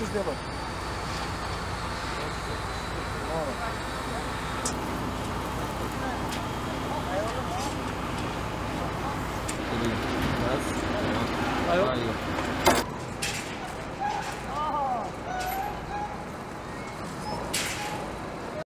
Deixa os dedos. Aí, ó.